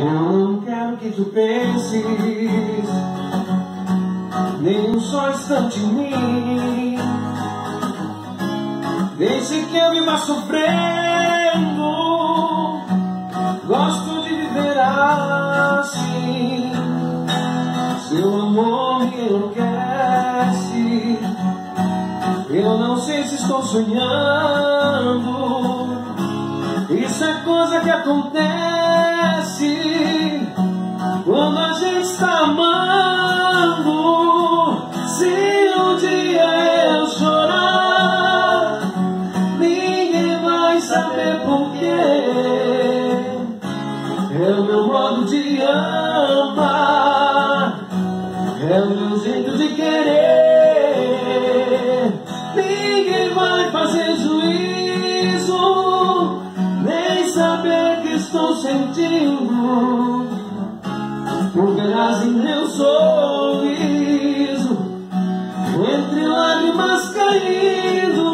Eu não quero que tu penses nem um só instante em mim. Deixe que eu viva sofrendo. Gosto de viver assim. Seu amor me enlouquece. Eu não sei se estou sonhando. Isso é coisa que acontece quando a gente está amando. Se um dia eu chorar, ninguém vai saber porquê. É o meu modo de amar, é o meu jeito de querer. Ninguém vai fazer juízo, nem saber que estou sentindo. Em meu sorriso, entre lágrimas caindo.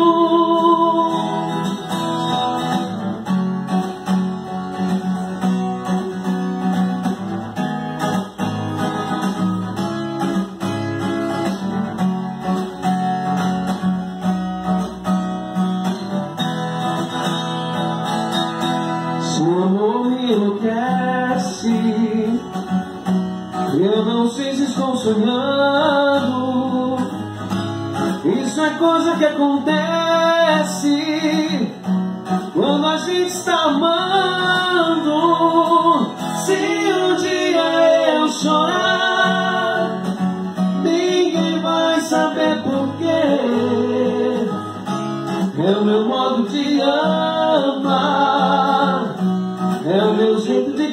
Seu amor me enlouquece. Eu não se estou sonhando. Isso é coisa que acontece quando a gente está amando. Se um dia eu chorar, ninguém vai saber porquê. É o meu modo de amar, é o meu jeito de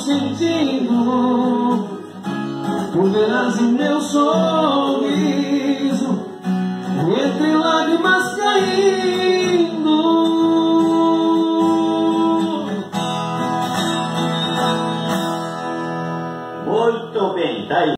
sentindo Por verás em meu sorriso Entre lágrimas caindo Muito bem, tá aí.